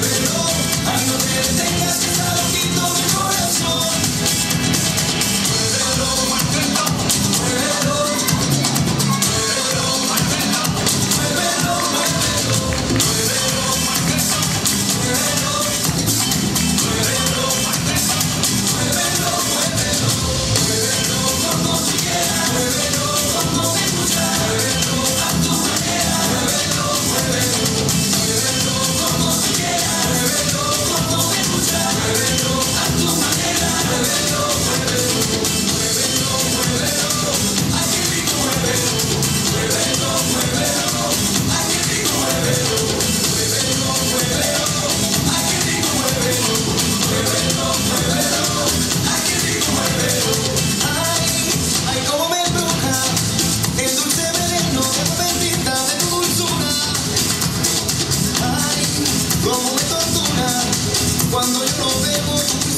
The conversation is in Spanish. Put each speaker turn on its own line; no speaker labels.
de no te cuando yo lo veo